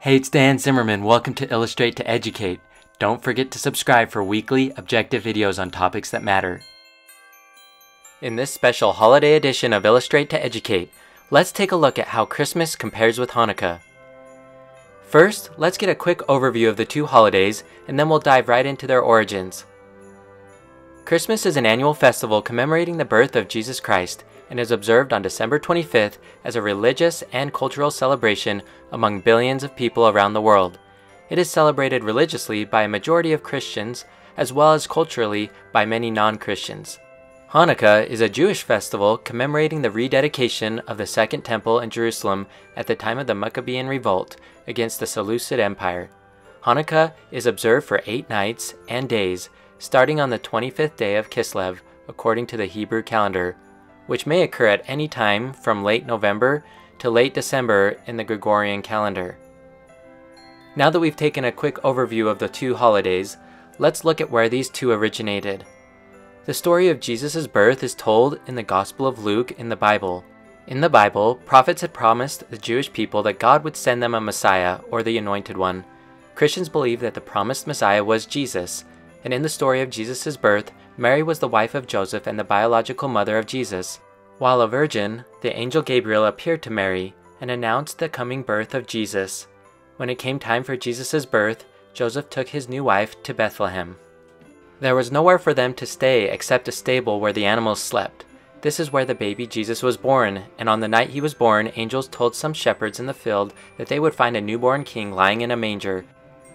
Hey, it's Dan Zimmerman. Welcome to Illustrate to Educate. Don't forget to subscribe for weekly, objective videos on topics that matter. In this special holiday edition of Illustrate to Educate, let's take a look at how Christmas compares with Hanukkah. First, let's get a quick overview of the two holidays, and then we'll dive right into their origins. Christmas is an annual festival commemorating the birth of Jesus Christ and is observed on December 25th as a religious and cultural celebration among billions of people around the world. It is celebrated religiously by a majority of Christians as well as culturally by many non Christians. Hanukkah is a Jewish festival commemorating the rededication of the Second Temple in Jerusalem at the time of the Maccabean revolt against the Seleucid Empire. Hanukkah is observed for eight nights and days, starting on the 25th day of Kislev, according to the Hebrew calendar, which may occur at any time from late November to late December in the Gregorian calendar. Now that we've taken a quick overview of the two holidays, let's look at where these two originated. The story of Jesus' birth is told in the Gospel of Luke in the Bible. In the Bible, prophets had promised the Jewish people that God would send them a Messiah, or the Anointed One. Christians believe that the promised Messiah was Jesus, and in the story of Jesus' birth, Mary was the wife of Joseph and the biological mother of Jesus. While a virgin, the angel Gabriel appeared to Mary and announced the coming birth of Jesus. When it came time for Jesus' birth, Joseph took his new wife to Bethlehem. There was nowhere for them to stay except a stable where the animals slept. This is where the baby Jesus was born, and on the night he was born, angels told some shepherds in the field that they would find a newborn king lying in a manger,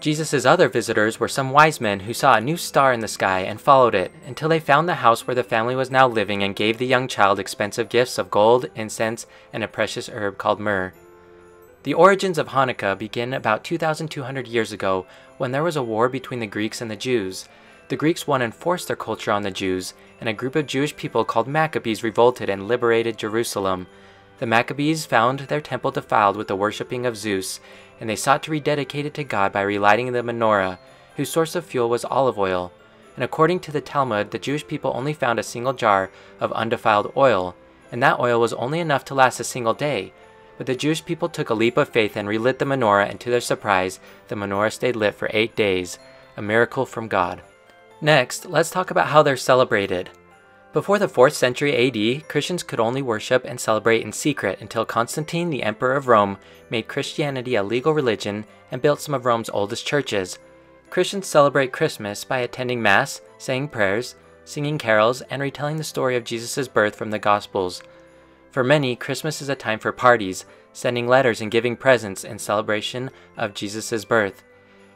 Jesus' other visitors were some wise men who saw a new star in the sky and followed it until they found the house where the family was now living and gave the young child expensive gifts of gold, incense, and a precious herb called myrrh. The origins of Hanukkah begin about 2,200 years ago when there was a war between the Greeks and the Jews. The Greeks won and forced their culture on the Jews, and a group of Jewish people called Maccabees revolted and liberated Jerusalem. The Maccabees found their temple defiled with the worshipping of Zeus, and they sought to rededicate it to God by relighting the menorah, whose source of fuel was olive oil. And according to the Talmud, the Jewish people only found a single jar of undefiled oil, and that oil was only enough to last a single day. But the Jewish people took a leap of faith and relit the menorah, and to their surprise, the menorah stayed lit for eight days, a miracle from God. Next, let's talk about how they're celebrated. Before the 4th century AD, Christians could only worship and celebrate in secret until Constantine, the Emperor of Rome, made Christianity a legal religion and built some of Rome's oldest churches. Christians celebrate Christmas by attending Mass, saying prayers, singing carols, and retelling the story of Jesus' birth from the Gospels. For many, Christmas is a time for parties, sending letters, and giving presents in celebration of Jesus' birth.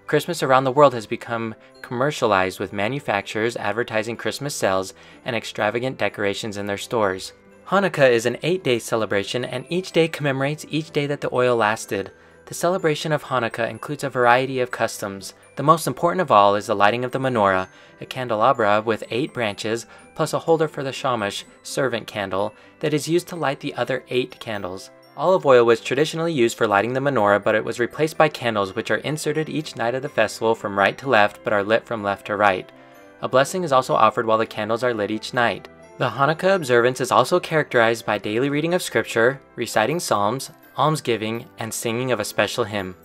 Christmas around the world has become commercialized with manufacturers advertising Christmas sales and extravagant decorations in their stores. Hanukkah is an eight day celebration, and each day commemorates each day that the oil lasted. The celebration of Hanukkah includes a variety of customs. The most important of all is the lighting of the menorah, a candelabra with eight branches, plus a holder for the shamash, servant candle, that is used to light the other eight candles. Olive oil was traditionally used for lighting the menorah, but it was replaced by candles which are inserted each night of the festival from right to left but are lit from left to right. A blessing is also offered while the candles are lit each night. The Hanukkah observance is also characterized by daily reading of scripture, reciting psalms, almsgiving, and singing of a special hymn.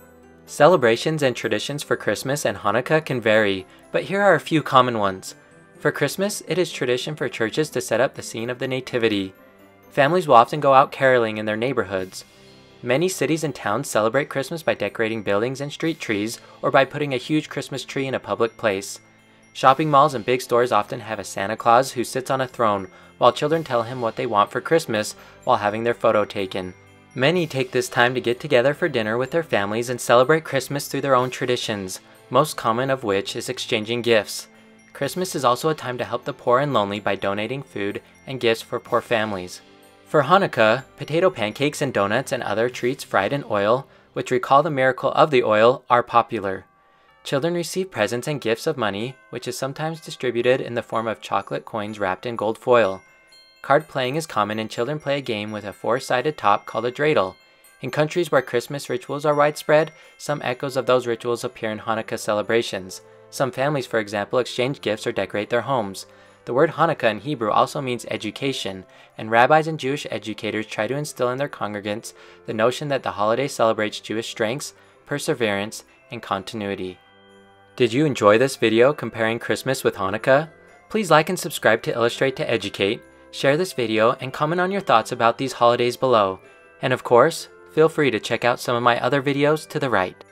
Celebrations and traditions for Christmas and Hanukkah can vary, but here are a few common ones. For Christmas, it is tradition for churches to set up the scene of the Nativity. Families will often go out caroling in their neighborhoods. Many cities and towns celebrate Christmas by decorating buildings and street trees or by putting a huge Christmas tree in a public place. Shopping malls and big stores often have a Santa Claus who sits on a throne while children tell him what they want for Christmas while having their photo taken. Many take this time to get together for dinner with their families and celebrate Christmas through their own traditions, most common of which is exchanging gifts. Christmas is also a time to help the poor and lonely by donating food and gifts for poor families. For Hanukkah, potato pancakes and donuts and other treats fried in oil, which recall the miracle of the oil, are popular. Children receive presents and gifts of money, which is sometimes distributed in the form of chocolate coins wrapped in gold foil. Card playing is common and children play a game with a four-sided top called a dreidel. In countries where Christmas rituals are widespread, some echoes of those rituals appear in Hanukkah celebrations. Some families, for example, exchange gifts or decorate their homes. The word Hanukkah in Hebrew also means education, and rabbis and Jewish educators try to instill in their congregants the notion that the holiday celebrates Jewish strengths, perseverance, and continuity. Did you enjoy this video comparing Christmas with Hanukkah? Please like and subscribe to Illustrate to Educate, share this video, and comment on your thoughts about these holidays below. And of course, feel free to check out some of my other videos to the right.